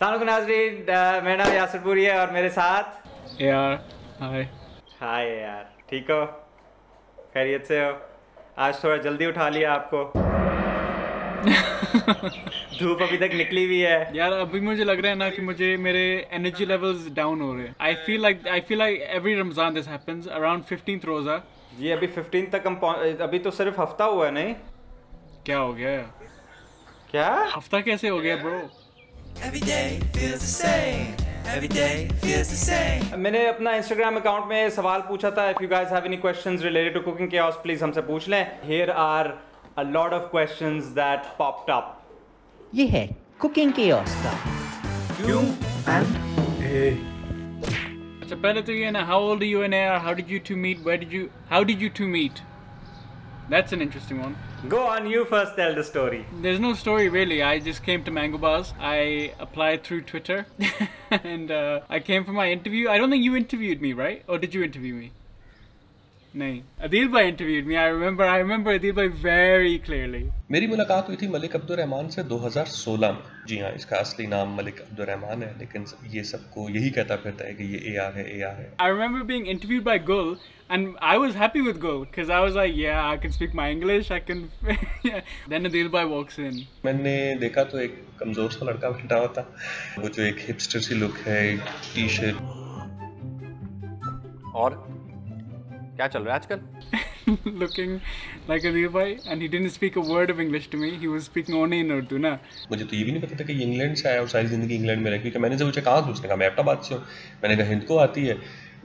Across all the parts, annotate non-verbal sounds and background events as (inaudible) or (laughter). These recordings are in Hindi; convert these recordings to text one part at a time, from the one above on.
सलाम नाजरीन अ, मेरा नाम यासरपुरी है और मेरे साथ यार हाय। हाय यार ठीक हो? खैरियत से हो? आज थोड़ा जल्दी उठा लिया आपको। (laughs) धूप अभी तक निकली हुई है। यार अभी मुझे लग रहा है ना कि मुझे मेरे एनर्जी लेवल्स डाउन हो रहे हैं। I feel like I feel like every Ramzan this happens around 15th roza ये अभी 15 तक हम अभी तो सिर्फ़ हफ़्ता हुआ है नहीं? क्या हो गया क्या? हफ़्ता कैसे हो गया bro Every day feels the same. Every day feels the same. मैंने अपना इंस्टाग्राम अकाउंट में सवाल पूछा था if you guys have any questions related to cooking chaos please हमसे पूछ लें। Here are a lot of questions that popped up ये है कुकिंग के। का अच्छा पहले तो ये ना how old you are how did you two meet where did you how did you two meet that's an interesting one Go on you first tell the story There's no story really. I just came to Mango Bars. I applied through Twitter, (laughs) and uh, I came for my interview. I don't think you interviewed me, right? Or did you interview me? नहीं अदील भाई interviewed me. I remember. I remember Adeel भाई very clearly. मेरी मुलाकात हुई थी मलिक अब्दुल रहमान से 2016 में जी हाँ इसका असली नाम मलिक अब्दुलरहमान है लेकिन ये सबको यही कहता फिरता है कि ये ए है ए है I remember being interview by Gul And I was happy with Gul because I was like, yeah, I can speak my English. I can. (laughs) then a deal boy walks मैंने देखा तो एक कमज़ोर सा लड़का बैठा हुआ था वो जो एक हिपस्टर सी लुक है टी शर्ट और क्या चल रहा है आजकल looking like Adil bhai, and he didn't speak a word of English to me. He was speaking only in Urdu, na. मुझे तो ये भी नहीं पता था कि इंग्लैंड से आया और सारी ज़िंदगी इंग्लैंड में रह क्योंकि मैंने जब पूछा कहाँ से उसने कहा मैं अहमदाबाद से हूँ मैंने कहा हिंद को आती है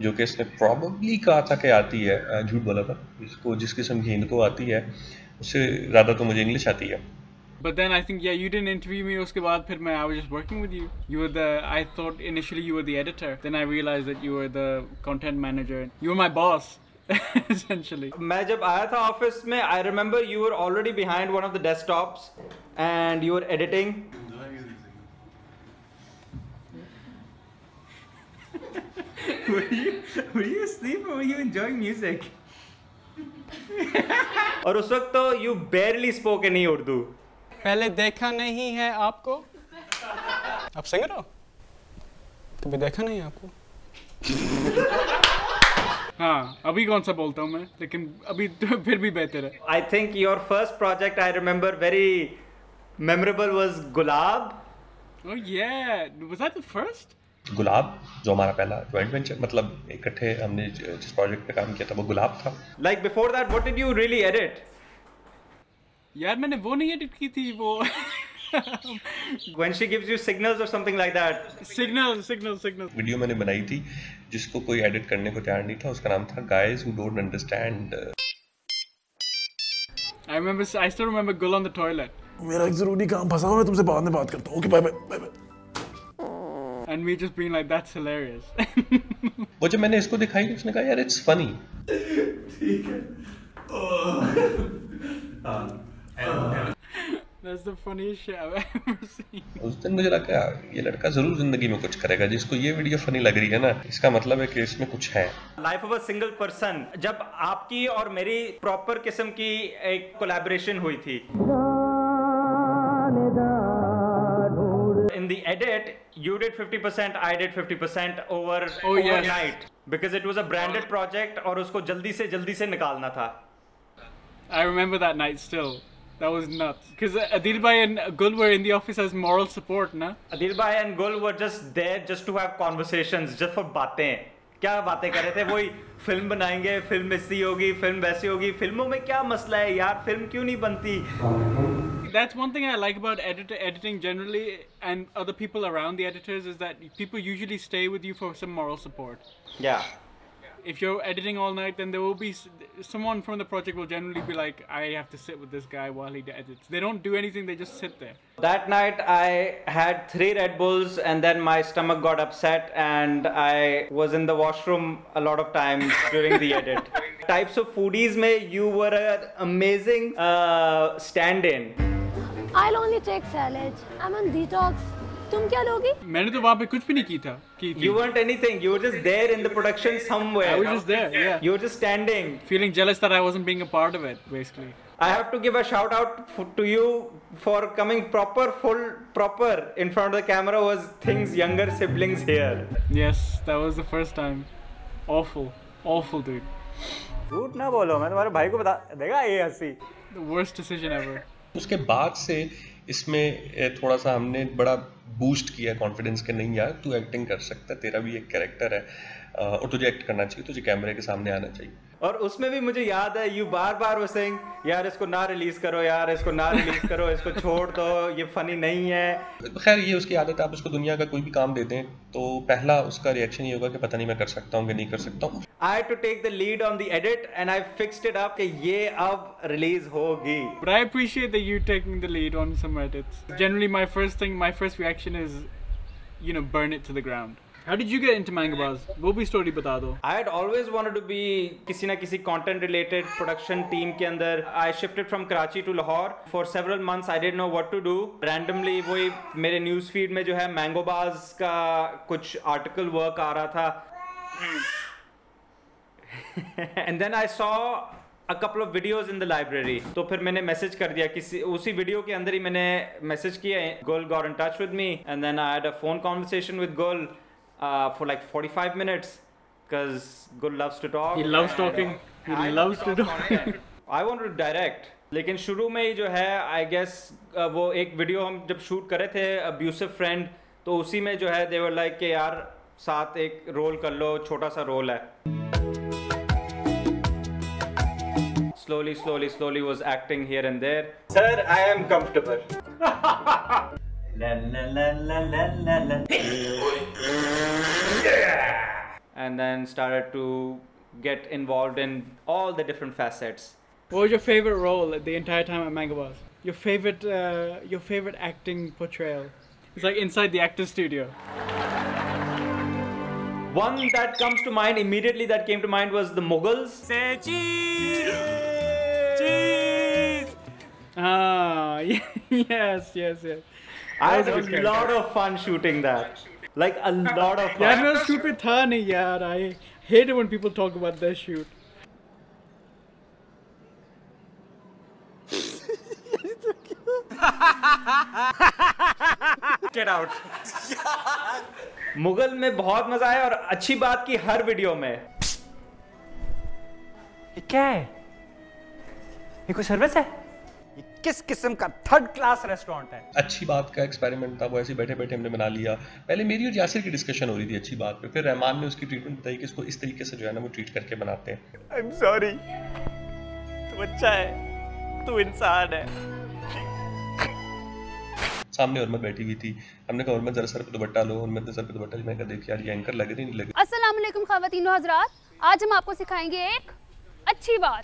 जो कि इसने प्रॉबली कहा था कि आती है अ, झूठ बोला था इसको जिस किस्म की हिंद को आती है उससे ज़्यादा तो मुझे इंग्लिश आती है But then I think yeah, you didn't interview me. उसके बाद फिर मैं I was just working with you. You were the I thought initially you were the editor. Then I realized that you were the content manager. You were my boss, (laughs) essentially. मैं जब आया था ऑफ़िस में I remember you were already behind one of the desktops and you were editing were you were you asleep or were you enjoying music? (laughs) और उस वक्त तो you barely spoke any Urdu पहले देखा नहीं है आपको? आप सिंगर हो? कभी देखा नहीं आपको? (laughs) हाँ अभी कौन सा बोलता हूँ मैं? लेकिन अभी तो (laughs) फिर भी बेहतर है। I think your first project I remember very memorable was Gulab Oh yeah, Gulab जो हमारा पहला जॉइंट वेंचर मतलब इकट्ठे हमने जिस प्रोजेक्ट पे काम किया था वो गुलाब था। Like before that what did you really edit यार मैंने वो नहीं एडिट की थी वो (laughs) When she gives you signals or something like that. Signal signal signal video मैंने बनाई थी जिसको कोई एडिट करने को तैयार नहीं था उसका नाम था guys who don't understand I remember I still remember Gul on the toilet. मेरा एक ज़रूरी काम फंसा हुआ है तुमसे बाद में बात करता हूँ। Okay bye bye bye bye and me just being like that's hilarious. (laughs) वो जब मैंने इसको दिखाई उसने कहा यार it's funny (laughs) that's the funniest shit I've ever seen. उस दिन मुझे लगा ये लड़का ज़रूर ज़िंदगी में कुछ करेगा जिसको ये वीडियो फनी लग रही है ना इसका मतलब है कि इसमें कुछ है life of a single person जब आपकी और मेरी प्रॉपर किस्म की एक कोलैबोरेशन हुई थी in the edit you did 50% i did 50% over Oh, yes. overnight because it was a branded project और उसको जल्दी से जल्दी से निकालना था I remember that night still. That was nuts. Because Adil Bhai and Gul were in the office as moral support, na? Adil bhai and Gul were just there just to have conversations just for बातें क्या बातें कर रहे थे वही फिल्म बनाएंगे फिल्म ऐसी होगी फिल्म वैसी होगी फिल्मों में क्या मसला है यार फिल्म क्यों नहीं बनती That's one thing I like about edit- editing generally and other people around the editors is that people usually stay with you for some moral support. yeah If you're editing all night, then there will be someone from the project will generally be like, I have to sit with this guy while he edits. They don't do anything, they just sit there. That night I had three Red Bulls and then my stomach got upset and I was in the washroom a lot of times during the edit. (laughs) Types of foodies में you were an amazing uh, stand-in. I'll only take salad. I'm on detox. तुम क्या लोगी मैंने तो वहाँ पे कुछ भी नहीं की था की थी. You weren't anything. You were just there in the production somewhere. I was just there, yeah. You were just standing. Feeling jealous that I wasn't being a part of it, basically. I have to give a shout out to you for coming proper, full, proper in front of the camera. Was things younger siblings here? Yes, that was the first time. Awful, awful, dude. झूठ ना बोलो मैं तुम्हारे भाई को बता देगा ये हँसी The worst decision ever. उसके बाद से इसमें थोड़ा सा हमने बड़ा बूस्ट किया कॉन्फिडेंस के नहीं यार, तू एक्टिंग कर सकता है, तेरा भी एक कैरेक्टर है और तुझे एक्ट करना चाहिए, तुझे कैमरे के सामने आना चाहिए। और उसमें भी मुझे याद है यू बार बार वो सिंग यार इसको ना रिलीज़ करो यार इसको ना रिलीज़ करो इसको छोड़ दो ये फनी नहीं है. खैर ये उसकी आदत है आप उसको दुनिया का कोई भी काम देते हैं तो पहला उसका रिएक्शन ये होगा कि पता नहीं मैं कर सकता हूँ कि नहीं कर सकता हूँ। I too take the lead on the edit and I fixed it ये अब रिलीज़ होगी। But I appreciate that taking the lead on some edits first thing my first reaction is you know burn it to the ground How did you get into Mangabaz? वो भी story बता दो. I had always wanted to be किसी ना किसी content related production team के अंदर I shifted from Karachi to Lahore for several months I didn't know what to do randomly वही मेरे news feed में जो है Mango Bars का कुछ article work आ रहा था and then I saw a couple of videos in the library तो फिर मैंने मैसेज कर दिया किसी उसी वीडियो के अंदर ही मैंने मैसेज किया Gul got in touch with me and then I had a phone conversation with Gul uh, for like 45 minutes because good loves to talk. He loves talking. Uh, He I loves to talk. I want to direct. लेकिन शुरू में ही जो है आई गेस uh, वो एक वीडियो हम जब शूट करे थे अब्यूसिव फ्रेंड तो उसी में जो है देवर लाइक के यार साथ एक रोल कर लो छोटा सा रोल है slowly slowly slowly was acting here and there sir I am comfortable acting here and there sir i am comfortable and then started to get involved in all the different facets What was your favorite role the entire time at Mangabaz? Your favorite, uh, your favorite acting portrayal? It's like inside the actor studio. one that comes to mind immediately that came to mind was the mughals Ah, (laughs) yes, yes, yes. I had a lot of fun shooting that like a lot of fun मेरा shoot पे था नहीं यार. I hate it when people talk about their shoot. get out Mughal में बहुत मज़ा आया और अच्छी बात की हर वीडियो में क्या है ये कोई सर्विस है किस किस्म का थर्ड क्लास रेस्टोरेंट है? अच्छी बात का एक्सपेरिमेंट था वो ऐसे बैठे बैठे हमने बना लिया। पहले मेरी और यासिर की डिस्कशन हो रही थी अच्छी बात पे फिर रहमान ने उसकी ट्रीटमेंट बताई कि इसको इस तरीके से जो है ना वो ट्रीट करके बनाते हैं। आई एम सॉरी तू अच्छा है। तू इंसान है। सामने उर्मत बैठी हुई थी। हमने कहा उर्मत जरा सर पे दुपट्टा लो उर्मत ने सर पे दुपट्टा लिया मैं कहा देख यार ये एंकर लग रही नहीं लग रही? अस्सलाम वालेकुम खातिन हजरात। आज हम आपको सिखाएँगे एक अच्छी बात।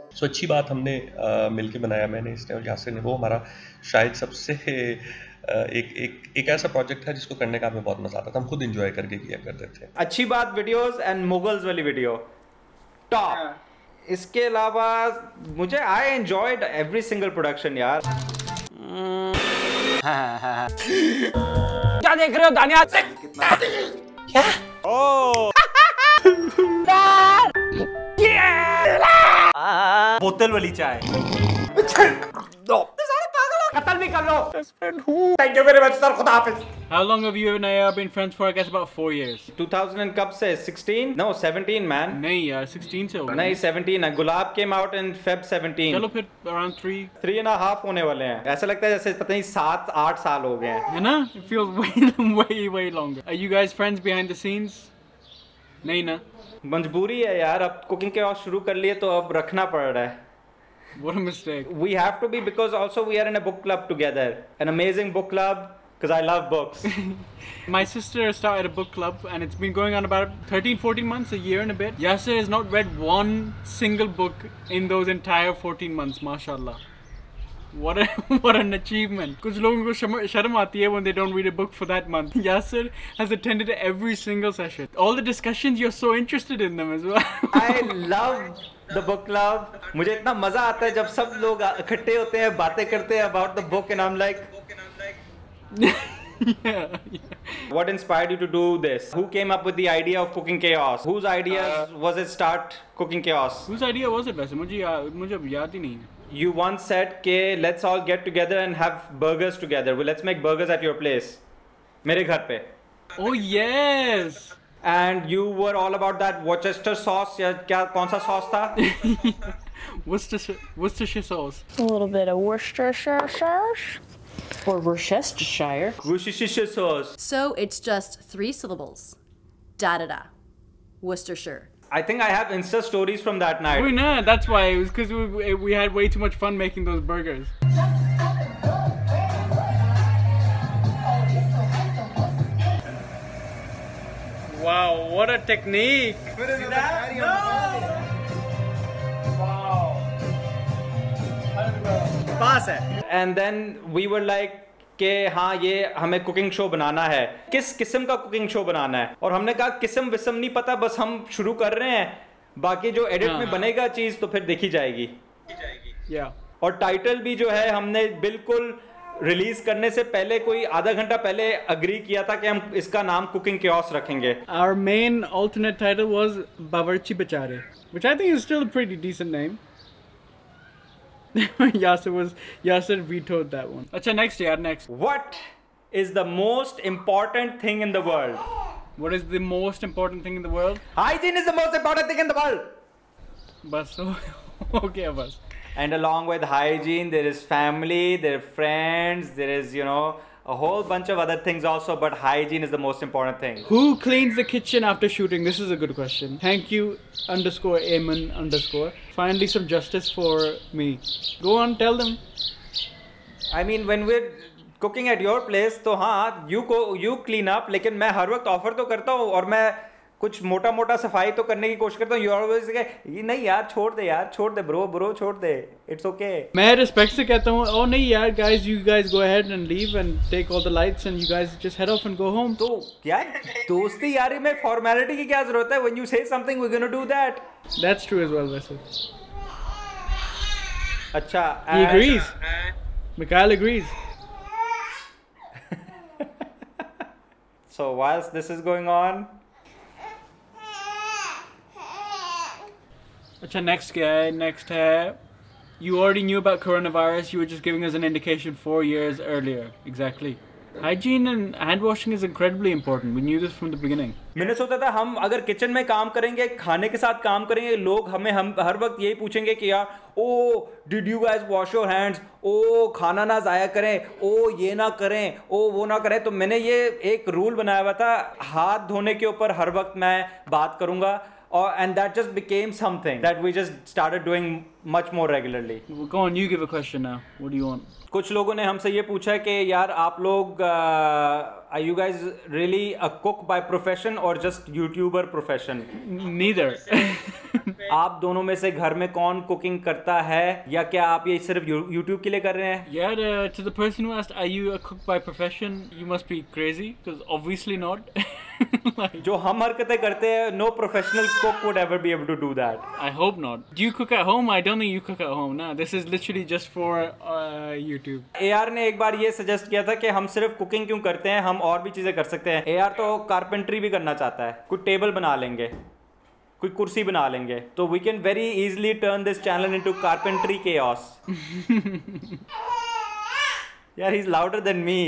सो अच्छी बात हमने मिलके बनाया मैंने इसने और यासिर ने। वो हमारा शायद सबसे एक एक एक ऐसा प्रोजेक्ट है जिसको करने का हमें बहुत मज़ा आता था। हम खुद इंजॉय करके किया करते थे। अच्छी बात वीडियोस एंड मुगल्स वाली वीडियो टॉप इसके अलावा मुझे I enjoyed every single production यार। क्या देख रहे हो दानिया क्या? ओ! (laughs) बोतल वाली चाय कत्ल भी कर लो thank you very much sir खुदा हाफिज How long have you and I been friends for? I guess about four years. 2000 and कब से 16 no 17 man नहीं यार 16 से हो गया नहीं 17 है गुलाब came out in Feb 17 चलो फिर around three three and half होने वाले हैं ऐसा लगता है जैसे पता नहीं सात आठ साल हो गए हैं है ना it feels way way way longer are you guys friends behind the scenes नहीं ना मजबूरी है यार अब कुकिंग के और शुरू कर लिए तो अब रखना पड़ रहा है what a mistake we have to be because also we are in a book club together an amazing book club because I love books My sister started a book club and it's been going on about 13 14 months, a year and a bit. Yasser has not read one single book in those entire 14 months, mashallah. What a (laughs) what an achievement. कुछ लोगों को शर्म शर्म आती है when they don't read a book for that month. (laughs) Yasser has attended every single session. All the discussions, you're so interested in them as well. (laughs) I love the book club. मुझे इतना मजा आता है जब सब लोग इकट्ठे होते हैं बातें करते हैं about the book and I'm like yeah, What inspired you to do this? Who came up with the idea of cooking chaos? Whose idea was it start cooking chaos? Whose idea was it वैसे मुझे या, मुझे अब याद ही नहीं है. You once said के let's all get together and have burgers together. Well, let's make burgers at your place. मेरे घर पे. Oh yes. And you were all about that Worcester sauce या क्या कौन सा sauce था? (laughs) Worcestershire, Worcestershire sauce. A little bit of Worcestershire sauce. Or Worcestershire. Worcestershire sauce. So it's just three syllables. Da da da. Worcestershire. I think I have Insta stories from that night. We know that's why it was because we, we had way too much fun making those burgers. Wow, what a technique! See that? No! Wow. Pass it. And then we were like, कि हाँ ये हमें कुकिंग शो बनाना है किस किस्म का कुकिंग शो बनाना है और हमने कहा किस्म विस्म नहीं पता बस हम शुरू कर रहे हैं बाकी जो एडिट में हाँ। बनेगा चीज़ तो फिर देखी जाएगी Yeah. और टाइटल भी जो है हमने बिल्कुल रिलीज़ करने से पहले कोई आधा घंटा पहले अग्री किया था कि हम इसका नाम कुकिंग केओस रखेंगे Our main alternate title was Bavarchi Bachare, which I think is still a pretty decent name. (laughs) Yasser was Yasser vetoed that one. Acha, next yeah, next. What is the most important thing in the world? What is the most important thing in the world? Hygiene is the most important thing in the world. Bas, (laughs) okay, bas. And along with hygiene, there is family, there are friends, there is, you know, a whole bunch of other things also, but hygiene is the most important thing. Who cleans the kitchen after shooting? This is a good question. Thank you underscore Amen underscore. Finally, some justice for me. Go on, tell them. I mean, when we're cooking at your place, तो हाँ, you go, you clean up, लेकिन मैं हर वक्त ऑफर तो करता हूँ और मैं कुछ मोटा मोटा सफ़ाई तो करने की कोशिश करता हूँ। यू ये नहीं यार छोड़ दे यार छोड़ दे ब्रो ब्रो छोड़ दे। It's okay okay. मैं रिस्पेक्ट से कहता हूँ और नहीं यार guys you guys go ahead and leave and take all the lights and you guys just head off and go home तो क्या दोस्ती यारी में फॉर्मेलिटी की क्या ज़रूरत है? When you say something we gonna do that that's true as well वैसे। अच्छा ही agrees Mikail agrees So whilst this is going on, अच्छा नेक्स्ट क्या है? नेक्स्ट है you already knew about corona virus you just giving as an indication four years earlier exactly hygiene and hand washing is incredibly important we knew this from the beginning मैंने सोचा था, हम अगर किचन में काम करेंगे, खाने के साथ काम करेंगे, लोग हमें हम हर वक्त यही पूछेंगे कि, यार, ओ did you guys wash your hands oh, खाना ना ज़ाया करें, ओ, ये ना करें, ओ, वो ना करें. तो मैंने ये एक रूल बनाया हुआ था, हाथ धोने के ऊपर हर वक्त मैं बात करूँगा। और and that just became something that we just started doing much more regularly well, go on you give a question now what do you want कुछ लोगों ने हमसे ये पूछा कि यार आप लोग I you guys really a cook by profession और जस्ट यूट्यूबर प्रोफेशन neither (laughs) आप दोनों में से घर में कौन कुकिंग करता है? या क्या आप ये सिर्फ़ यूट्यूब के लिए कर रहे हैं? यार (laughs) जो हम हरकतें करते हैं no professional cook would ever be able to do that I hope not do you cook at home I don't know you cook at home ना this is literally just for YouTube. AR ने एक बार ये सजेस्ट किया था कि हम सिर्फ़ कुकिंग क्यों करते हैं हम और भी चीज़ें कर सकते हैं। एआर तो कारपेंटरी भी करना चाहता है। कुछ टेबल बना लेंगे। कोई कुर्सी बना लेंगे तो we can very easily turn this channel into carpentry के ऑस यार he is louder than me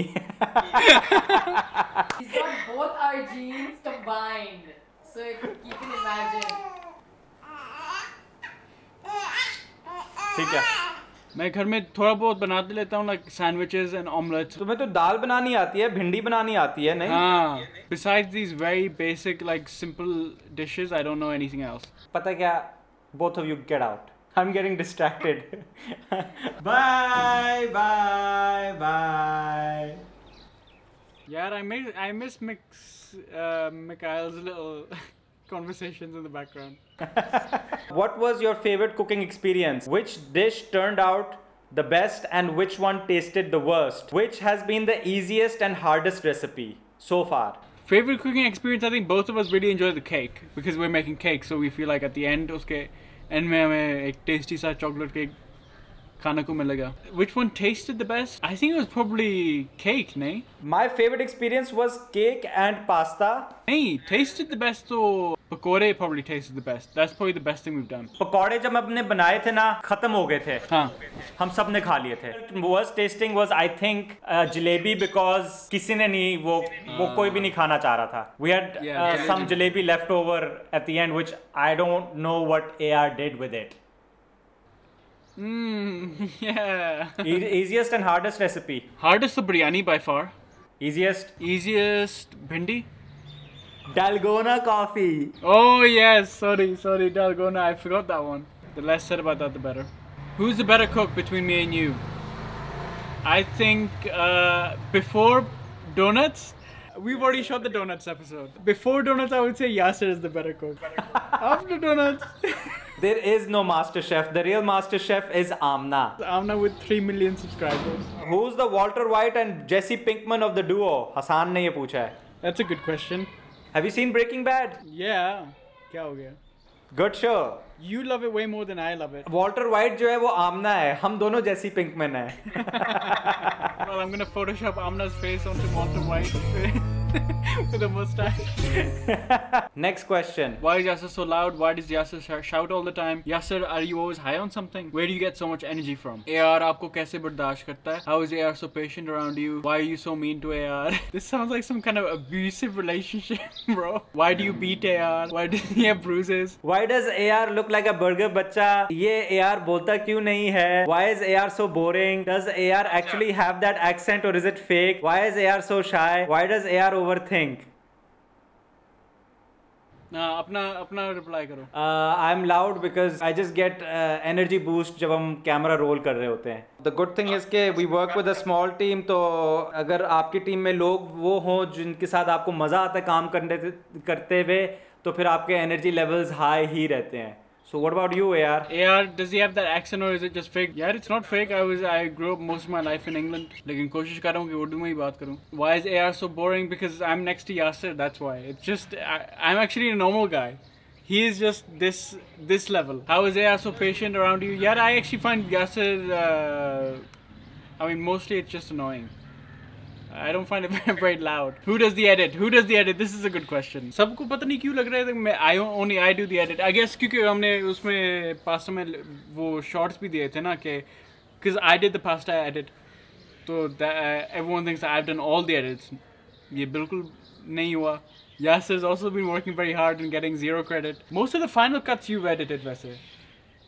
both our genes combined. So you can imagine. ठीक है मैं घर में थोड़ा बहुत बना लेता हूँ लाइक सैंडविचेस एंड ऑमलेट तुम्हें तो दाल बनानी आती है भिंडी बनानी आती है नहीं? हाँ beside these very basic like simple dishes I don't know any else पता क्या? Both of you get out I am getting distracted bye bye bye यार I miss miss Mikail's little conversations in the background. (laughs) what was your favorite cooking experience which dish turned out the best and which one tasted the worst? Which has been the easiest and hardest recipe so far? Favorite cooking experience? I think both of us really enjoy the cake because we're making cake, so we feel like at the end, उसके end में हमें एक tasty सा chocolate cake खाने को मिलेगा। Which one tasted the best I think was probably cake नहीं? My favourite experience was cake and pasta नहीं टेस्टेड द बेस्ट तो pakode probably tasted the best that's probably the best thing we done pakode जब हमने बनाए थे ना खत्म हो गए थे। हाँ। हम सबने खा लिए थे। Worst tasting was jalebi because किसी ने नहीं वो uh, वो कोई भी नहीं खाना चाह रहा था। We had some jalebi left over at the end which I don't know what AR did with it Mm, (laughs) yeah. easiest and hardest recipe Hardest the biryani by far. easiest Easiest bhindi. dalgona coffee Oh yes, sorry, sorry, Dalgona. I forgot that one. The less said about that, the better. Who's the better cook between me and you? I think uh, before donuts, we've already shot the donuts episode. Before donuts, I would say Yasser is the better cook. (laughs) After donuts, (laughs) there is no master chef the real master chef is amna Amna with three million subscribers. who's the walter white and jesse pinkman of the duo hasan ने ये पूछा है That's a good question. have you seen breaking bad Yeah. क्या हो गया? good show You love it way more than I love it. Walter White जो है वो आमना है हम दोनों जैसी पिंकमैन है Well, I'm gonna Photoshop Amna's face onto Walter White (laughs) with a mustache. (laughs) next question Why is Yasser so loud? Why does Yasser sh- shout all the time? Yasser, are you always high on something? Where do you get so much energy from? AR आपको कैसे बर्दाश्त करता है? How is AR so patient around you? Why are you so mean to AR? (laughs) This sounds like some kind of abusive relationship, bro. Why do you beat AR? Why does he have bruises? Why does AR look like a burger बच्चा ये AR बोलता क्यों नहीं है Why is AR so boring Does AR actually have that accent or is it fake Why is AR so shy Why does AR overthink. ना अपना अपना रिप्लाई करो। I'm loud because I just get uh, energy boost जब हम कैमरा रोल कर रहे होते हैं। The good thing is कि we work with a small team तो अगर आपकी टीम में लोग वो हों जिनके साथ आपको मज़ा आता है काम करने करते हुए तो फिर आपके एनर्जी लेवल्स हाई ही रहते हैं। So what about you AR? AR, does he have that accent or is it just fake? Yeah, it's not fake. I was I grew up most of my life in England. लेकिन कोशिश कर रहा हूँ कि उर्दू में ही बात करूँ. Why is AR so boring? Because I'm next to Yasser. That's why. It's just I, I'm actually a normal guy. He is just this this level. How is AR so patient around you? Yeah, I actually find Yasser. Uh, I mean, mostly it's just annoying. I don't find it very, (laughs) very loud. Who does the edit? Who does the edit? This is a good question. सबको पता नहीं क्यों लग रहा है मैं I only I do the edit. I guess क्योंकि हमने उसमें पास्ता में वो shorts भी दिए थे ना कि because I did the pasta edit. तो that, uh, everyone thinks that I've done all the edits. ये बिल्कुल नहीं हुआ. Yasser's also been working very hard and getting zero credit. Most of the final cuts you've edited, वैसे.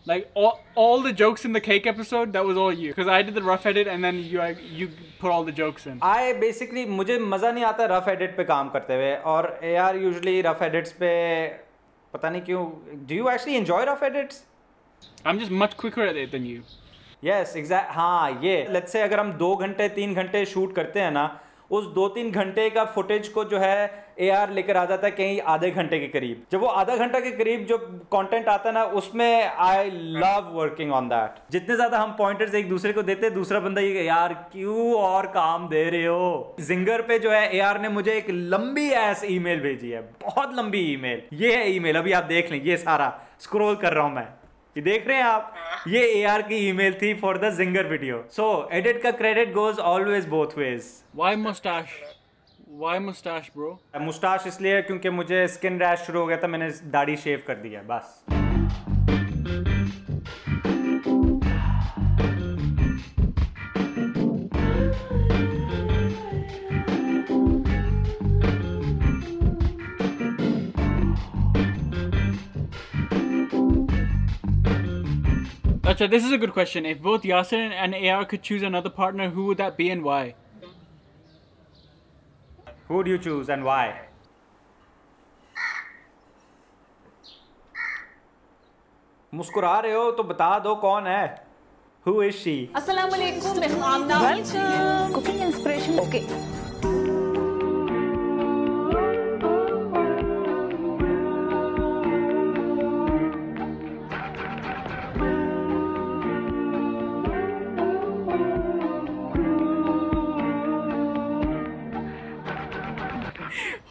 Like all, all the jokes in the cake episode, that was all you. Because I did the rough edit and then you you put all the jokes in. I basically मुझे मज़ा नहीं आता रफ एडिट पे काम करते हुए और आर यूजली रफ एडिट्स पे पता नहीं क्यों do you actually enjoy rough edits I'm just much quicker at it than you. Yes exact हाँ ये लेट्स से अगर हम दो घंटे तीन घंटे शूट करते हैं ना उस दो तीन घंटे का फुटेज को जो है ए आर लेकर आ जाता है कहीं आधे घंटे के करीब। जब वो आधा घंटा के करीब जो कंटेंट आता है ना, उसमें I love working on that जितने ज़्यादा हम पॉइंटर्स एक दूसरे को देते हैं दूसरा बंदा ये यार, क्यों और काम दे रहे हो? जिंगर पे जो है, ए आर ने मुझे एक लंबी एस ईमेल भेजी है, बहुत लंबी ईमेल ये है ईमेल अभी आप देख लें, ये सारा। स्क्रॉल कर रहा हूँ मैं। ये देख रहे हैं आप? ये ए आर की ईमेल थी for the Zinger video so edit का credit goes always both ways Why mustache? Why mustache, bro? Mustache इसलिए क्योंकि मुझे स्किन रैश शुरू हो गया था मैंने दाढ़ी शेव कर दिया बस Acha, this is a good question. If both Yasser and AR could choose another partner, who would that be and why? Who do you choose and why? मुस्कुरा रहे हो तो बता दो कौन है Who is she? Assalamualaikum. मैं हूँ आमना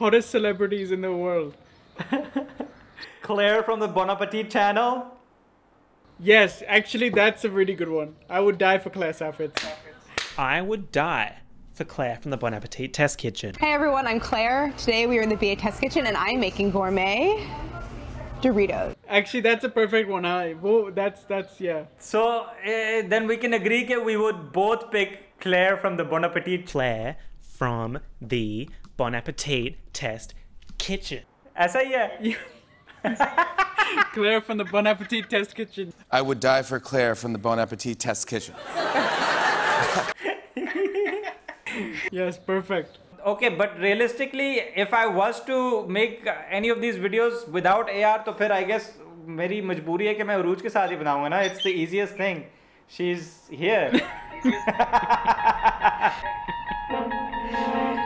hottest celebrities in the world. (laughs) Claire from the Bon Appetit channel. Yes, actually, that's a really good one. I would die for Claire Saffitz. I would die for Claire from the Bon Appetit Test Kitchen. Hey everyone, I'm Claire. Today we are in the BA Test Kitchen and I'm making gourmet Doritos. Actually, that's a perfect one. Huh? Wo- That's that's yeah. So uh, then we can agree that we would both pick Claire from the Bon Appetit. Claire from the Bon Appetit Test Kitchen. ऐसा ही है. (laughs) Claire from the Bon Appetit Test Kitchen. I would die for Claire from the Bon Appetit Test Kitchen. (laughs) Yes, perfect. Okay, but realistically, if I was to make any of these videos without AR, तो फिर I guess मेरी मजबूरी है कि मैं उरूज के साथ ही बनाऊंगा ना. It's the easiest thing. She's here. (laughs)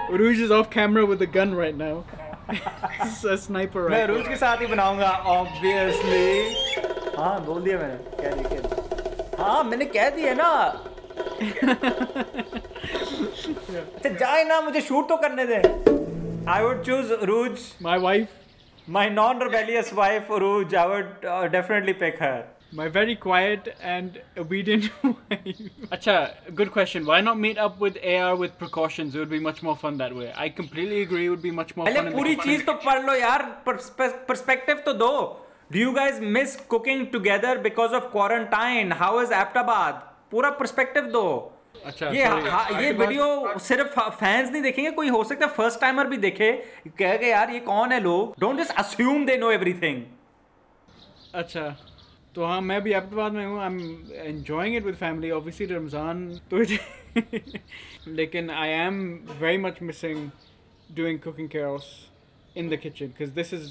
Uruj is off camera with a gun right now. He's a sniper मैं right उरूज के साथ ही बनाऊंगा obviously. हाँ बोल दिया मैंने. कह दिया कह दिया. हाँ मैंने कह दिया ना. अच्छा जाए ना मुझे शूट तो करने दे. I would choose Uruj. My wife. My non-rebellious wife Uruj. I would uh, definitely pick her. My very quiet and obedient (laughs) wife. Acha, good question. Why not meet up with AR with precautions? It would be much more fun that way. I completely agree. It would be much more पहले fun. in the पूरी kitchen. चीज तो पढ़ लो यार पर्सपेक्टिव तो दो Do you guys miss cooking together because of quarantine? How is Aptabad? पूरा पर्सपेक्टिव दो अच्छा ये sorry. हाँ, ये आपके वीडियो सिर्फ फैंस नहीं देखेंगे कोई हो सकता है फर्स्ट टाइमर भी देखे कहेगा यार ये कौन है लोग don't just assume they know everything अच्छा तो हाँ मैं भी अहमदाबाद में हूँ। I am enjoying it with family obviously Ramzan तो (laughs) लेकिन I am very much missing doing cooking chaos in the kitchen because this is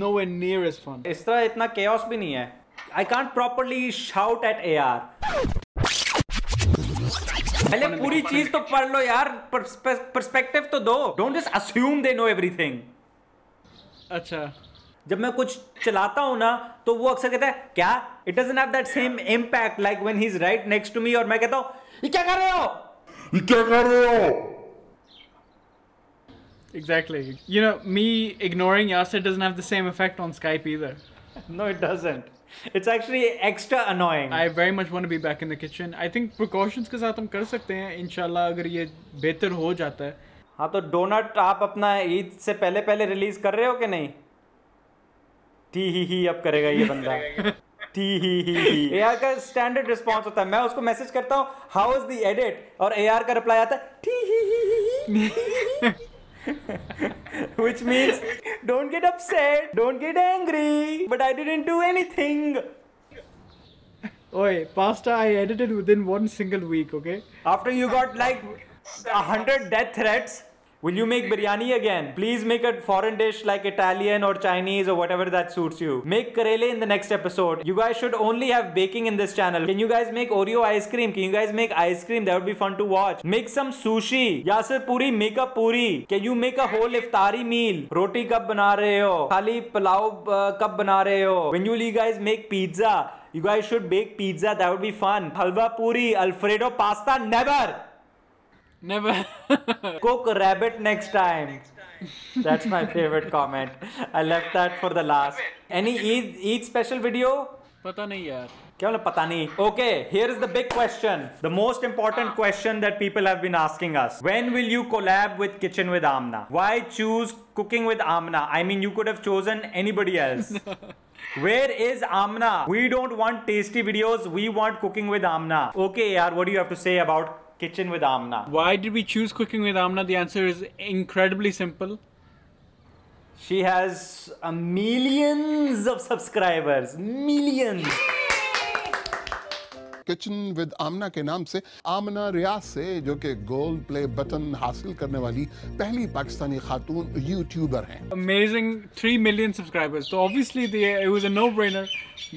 nowhere near as fun. इस तरह इतना chaos भी नहीं है। I can't properly shout at AR पहले पूरी चीज़ तो पढ़ लो यार पर्सपेक्टिव तो दो। Don't just assume they know everything अच्छा। जब मैं कुछ चलाता हूँ ना तो वो अक्सर कहता है क्या it doesn't have that same impact like when he is right next to me और मैं कहता हूँ ये क्या कर रहे हो ये क्या कर रहे हो Exactly. You know, me ignoring Yasser doesn't have the same effect on Skype either. No, it doesn't. It's actually extra annoying. I very much want to be back in the kitchen. I think precautions के साथ हम कर सकते हैं इंशाल्लाह अगर ये बेहतर हो जाता है हाँ तो डोनट आप अपना ईद से पहले पहले रिलीज़ कर रहे हो कि नहीं टी ही ही अब करेगा ये बंदा टी ही ही ही एआर का स्टैंडर्ड रिस्पांस होता है मैं उसको मैसेज करता हूँ हाउ इज़ द एडिट और एआर का रिप्लाई आता है tee hee hee hee which means don't get upset don't get angry but i didn't do anything Oi, pasta I edited within one single week, okay? After you got like a hundred death threats, Will you make biryani again? Please make a foreign dish like Italian or Chinese or whatever that suits you. Make karele in the next episode. You guys should only have baking in this channel. Can you guys make Oreo ice cream? Can you guys make ice cream? That would be fun to watch. Make some sushi. Yasir puri, make a puri. Can you make a whole iftari meal? Roti kab bana rahe ho? Khali pulao uh, kab bana ho? When will you guys make pizza? You guys should bake pizza. That would be fun. Halwa puri, Alfredo pasta, never. Never. Cook rabbit next time. That's my favorite comment. I left that for the last. Any Eid, Eid special video? पता नहीं यार क्या बोला पता नहीं Okay, here is the big question. The most important question that people have been asking us. When will you collab with Kitchen with Amna? Why choose cooking with Amna? I mean, you could have chosen anybody else. Where is Amna? We don't want tasty videos. We want cooking with Amna. Okay, yaar, what do you have to say about Kitchen with Amna? Why did we choose cooking with Amna? The answer is incredibly simple. She has a millions of subscribers. Millions. Kitchen with Amna के नाम से आमना रियाज से जो कि गोल्ड प्ले बटन हासिल करने वाली पहली पाकिस्तानी खातून यूट्यूबर हैं Amazing 3 million subscribers. So obviously the, it was a no-brainer.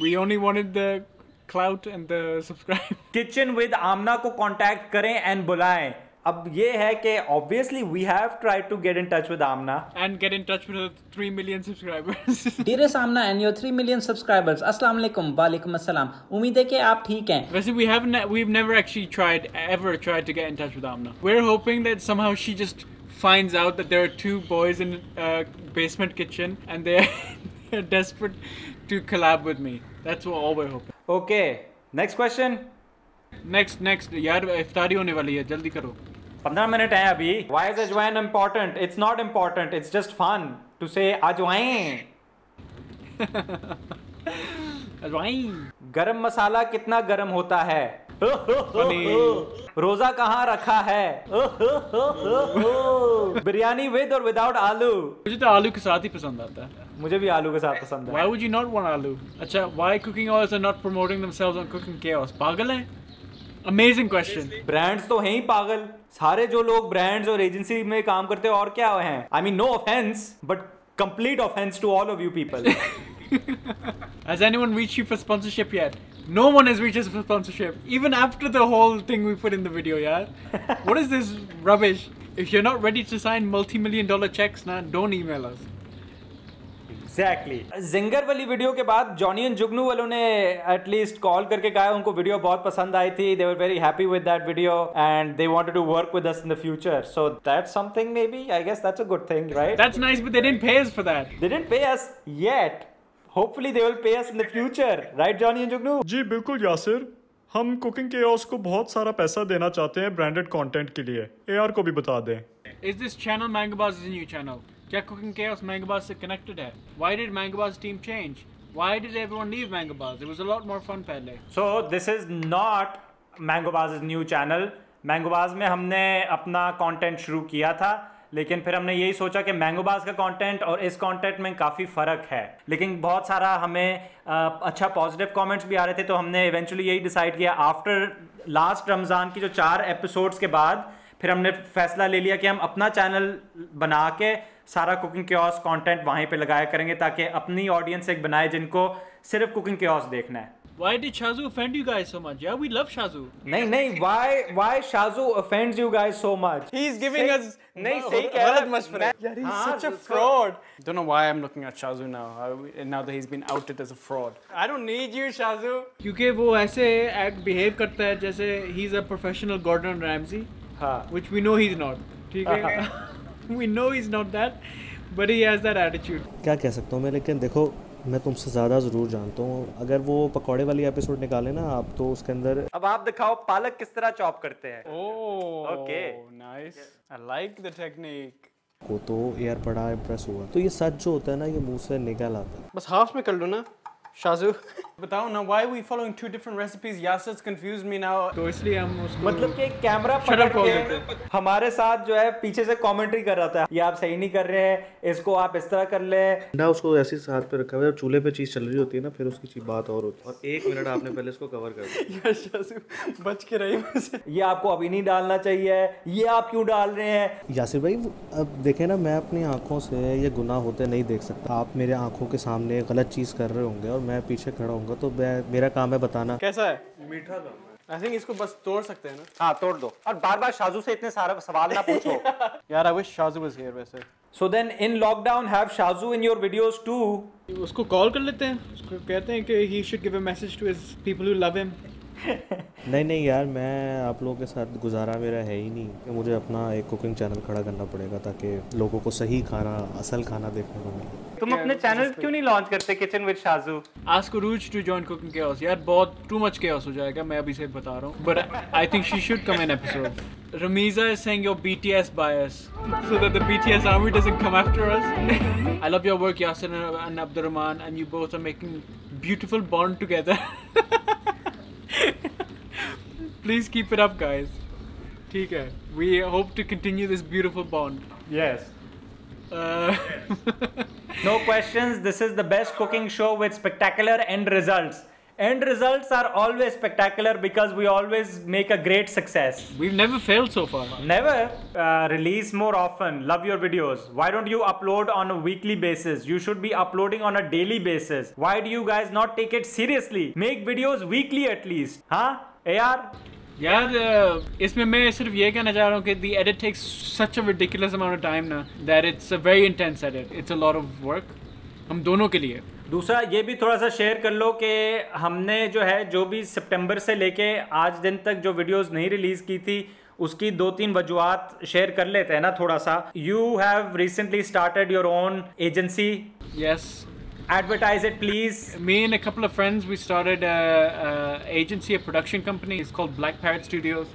We only wanted the clout and the subscribe. (laughs) Kitchen with Amna को कांटेक्ट करें एंड बुलाएं अब ये है कि obviously we have tried to get in touch with Amna And get in touch with the 3 million subscribers. (laughs) Dearest Amna and your 3 million subscribers, Assalamu alaikum, walaikum assalam. उम्मीद है कि आप ठीक हैं. Vasi, we haven't we've never actually tried ever tried to get in touch with Amna. We're hoping that somehow she just finds out that there are two boys in a basement kitchen and they're, (laughs) they're desperate to collab with me. That's what all we're hoping. Okay, next question. Next, next. यार इफ्तारी होने वाली है जल्दी करो। 15 मिनट है अभी। Why is अजवाइन important? It's not important it's just fun to say अजवाइन अजवाइन (laughs) गरम मसाला कितना गरम होता है? रोजा कहाँ रखा है? (laughs) बिरयानी विद और विदाउट आलू। मुझे तो आलू के साथ ही पसंद आता है। मुझे भी आलू के साथ पसंद है Why would you not want आलू अच्छा why cooking oils are not promoting themselves on cooking chaos पागल है Amazing question ब्रांड्स तो हैं ही पागल सारे जो लोग ब्रांड्स और एजेंसी में काम करते हैं और क्या हैं I mean no offence but complete offence to all of you people Has anyone reached you for sponsorship yet? No one has reached us for sponsorship. Even after the whole thing we put in the video, yeah? what is this rubbish? If you're not ready to sign multi-million dollar checks, now don't email us. Exactly exactly. Zinger वाली वीडियो के बाद जॉनी एंड जुगनू वालों ने एटलीस्ट कॉल करके कहा उनको वीडियो बहुत पसंद आई थी they were very happy with that video and they wanted to work with us in the future so that's something maybe I guess that's a good thing right That's nice, but they didn't pay us for that. They didn't pay us yet. Hopefully they will pay us in the future. Right, Johnny and Jugnu? जी बिल्कुल यासिर हम कुकिंग के को बहुत सारा पैसा देना चाहते हैं ब्रांडेड कंटेंट के लिए एआर को भी बता दें Is this channel Mangabaz is a new channel? क्या Cooking Chaos Mangabaz से connected है? Why did Mangabaz team change? Why did everyone leave Mangabaz? It was a lot more fun पहले. So this is not Mangobaz's new channel. Mangobaz में हमने अपना कंटेंट शुरू किया था लेकिन फिर हमने यही सोचा कि मैंगोबाज का कंटेंट और इस कंटेंट में काफ़ी फ़र्क है लेकिन बहुत सारा हमें अ, अच्छा पॉजिटिव कमेंट्स भी आ रहे थे तो हमने इवेंचुअली यही डिसाइड किया आफ्टर लास्ट रमज़ान की जो चार एपिसोड्स के बाद फिर हमने फैसला ले लिया कि हम अपना चैनल बना के सारा कुकिंग क्योस कंटेंट वहीं पे लगाया करेंगे ताकि अपनी ऑडियंस एक बनाए जिनको सिर्फ़ कुकिंग क्योस देखना है Why did Shazu offend you guys so much? Yeah, we love Shazu. नहीं नहीं why why Shazu offends you guys so much He's giving say, us नहीं No, सही कह रहा गलत मशवरा यार he's हाँ, such a fraud don't know why I'm looking at Shazu now uh, now that he's been outed as a fraud I don't need you Shazu क्योंकि वो ऐसे एक्ट बिहेव करता है जैसे he is a professional Gordon हाँ which we know he is not ठीक है? We know is not that but he has that attitude क्या कह सकता हूँ मैं लेकिन देखो मैं तुमसे ज़्यादा ज़रूर जानता हूँ। अगर वो पकौड़े वाली एपिसोड निकाले ना आप तो उसके अंदर अब आप दिखाओ पालक किस तरह चॉप करते हैं? oh Okay. nice. I like the technique. को तो यार बड़ा इम्प्रेस हुआ। तो ये सच जो होता है ना ये मुँह से निकल आता है। बस हाफ़ में कर लो ना शाजू। बताओ ना why are we following two different recipes? Yasser's confused me now. तो इसलिए हम उसको मतलब कि कैमरा पकड़ के हमारे साथ जो है पीछे से कमेंट्री कर रहा था। ये आप सही नहीं कर रहे हैं इसको आप इस तरह कर ले। अंडा उसको ऐसे ही हाथ पे रखा हुआ है चूल्हे पे चीज़ चल रही होती है ना फिर उसकी चीज़ बात और होती है। और एक मिनट आपने पहले इसको कवर कर दिया। (laughs) बच के रही मुझसे ये आपको अभी नहीं डालना चाहिए ये आप क्यों डाल रहे हैं? यासिर भाई अब देखें ना मैं अपनी आँखों से ये गुनाह होते नहीं देख सकता। आप मेरे आँखों के सामने गलत चीज़ कर रहे होंगे और मैं पीछे खड़ा तो मेरा काम है बताना। कैसा है? मीठा था आई थिंक इसको बस तोड़ सकते हैं ना। हाँ तोड़ दो। और बार बार शाजू से इतने सारे सवाल ना पूछो। (laughs) यार I wish Shaju was here वैसे। So then in lockdown have Shaju in your videos too उसको कॉल कर लेते हैं। उसको कहते हैं कि he should give a message to his people who love him नहीं नहीं यार मैं आप लोगों के साथ गुजारा मेरा है ही नहीं कि मुझे अपना एक कुकिंग चैनल खड़ा करना पड़ेगा ताकि लोगों को सही खाना असल खाना देखने को मिले। तुम अपने चैनल क्यों नहीं लॉन्च करते kitchen with Shaju ask Rooj to join cooking chaos यार बहुत टू मच केओस हो जाएगा मैं अभी से बता रहा हूँ। But I think she should come in episode Ramiza is saying your BTS bias so that the BTS army doesn't come after us. (laughs) I love your work, Yasin and Abdurrahman, and you both are making beautiful bond together. (laughs) Please keep it up, guys. ठीक है. We hope to continue this beautiful bond. Yes. Uh, (laughs) No questions. This is the best cooking show with spectacular end results. End results are always spectacular because we always make a great success. We've never failed so far. Never uh, release more often. Love your videos. Why don't you upload on a weekly basis? You should be uploading on a daily basis. Why do you guys not take it seriously? Make videos weekly at least. Huh? AR? यार इसमें मैं सिर्फ़ ये कहना चाह रहा हूँ कि the edit takes such a ridiculous amount of time ना that it's a very intense edit. It's a lot of work. हम दोनों के लिए दूसरा ये भी थोड़ा सा शेयर कर लो कि हमने जो है जो भी सितंबर से लेके आज दिन तक जो वीडियोस नहीं रिलीज़ की थी उसकी दो तीन वजूहत शेयर कर लेते हैं ना थोड़ा सा you have recently started your own agency Yes. Advertise it, please. Me and a couple of friends, we started a, a agency, a production company. It's called Black Parrot Studios.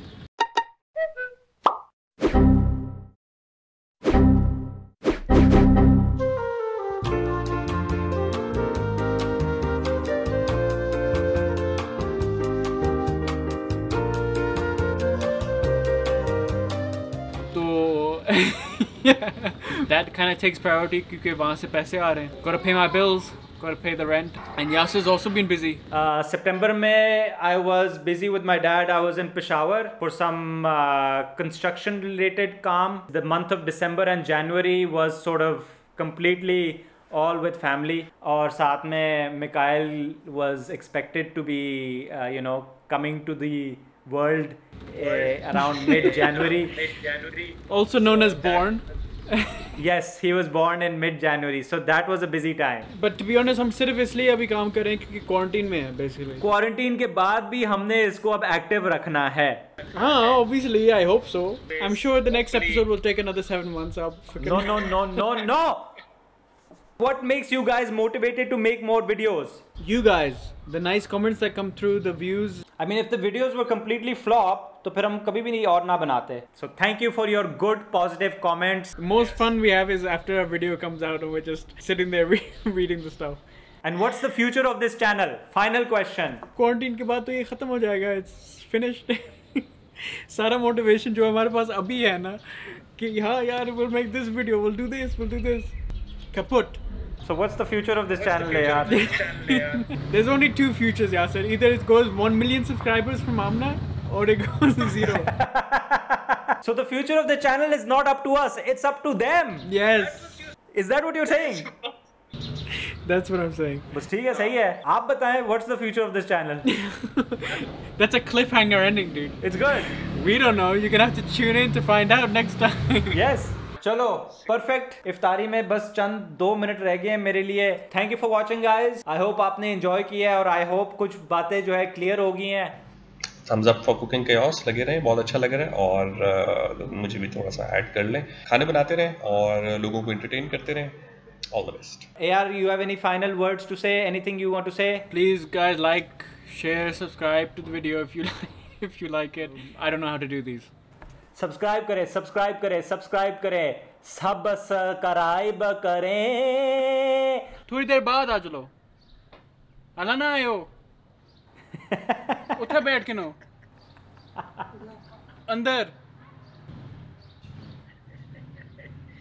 that kind of takes priority क्योंकि वहाँ से पैसे आ रहे हैं. Gotta pay my bills. Gotta pay the rent. And Yasser's also been busy. Uh, September May, I was busy with my dad. I was in Peshawar for some uh, construction related calm. The month of December and January was sort of completely all with family. और साथ में Mikhail was expected to be, uh, you know, coming to the world uh, around mid-January. (laughs) Also known as Born. yes, he was born in mid-January, so that was a busy time. But to be honest, हम सिर्फ़ इसलिए अभी काम कर रहे हैं क्योंकि क्वारंटीन में है basically. क्वारंटीन के बाद भी हमने इसको अब एक्टिव रखना है हाँ, obviously, I hope so. I'm sure the next episode will take another seven months. आप फ़िक्र No, no, no, no, no. What makes you guys motivated to make more videos? You guys, the nice comments that come through, the views. I mean, if the videos were completely flop, तो फिर हम कभी भी नहीं और ना बनाते. For your good positive comments. The most fun we have is after a video comes out and we're just sitting there re- reading the stuff. And what's the future of this channel? Final question. Quarantine के बाद तो ये खत्म हो जाएगा इट्स फिनिश्ड सारा मोटिवेशन जो हमारे पास अभी है ना कि हाँ यार will make this video will do this will do this kaput So what's the future of this channel, yaar? (laughs) there's only two futures Yasser either it goes 1 million subscribers from Amna or it (laughs) goes to zero (laughs) So the future of the channel is not up to us, it's up to them. yes Is that what you're saying? that's what I'm saying बस ठीक है सही है आप बताएं what's the future of this channel? that's a cliffhanger ending dude It's good. we don't know you're gonna have to tune in to find out next time yes चलो परफेक्ट इफ्तारी में बस चंद दो मिनट रह गए हैं मेरे लिए. Thank you for watching guys I hope आपने एंजॉय किया है और आई होप कुछ बातें जो है क्लियर हो गई हैं. Thumbs up for cooking chaos. लगे रहे बहुत अच्छा लग रहा है और uh, मुझे भी थोड़ा सा ऐड कर लें. खाने बनाते रहें और लोगों को एंटरटेन करते रहें. All the best AR you have any final words to say? Anything you want to say? Please guys like share subscribe to the video if you (laughs) if you like it. I don't know how to do these. Subscribe करें सब्सक्राइब करें सब्सक्राइब करें सब्सक्राइब करें। थोड़ी देर बाद आ चलो। अला ना आयो। (laughs) उठा बैठ के नो। अंदर।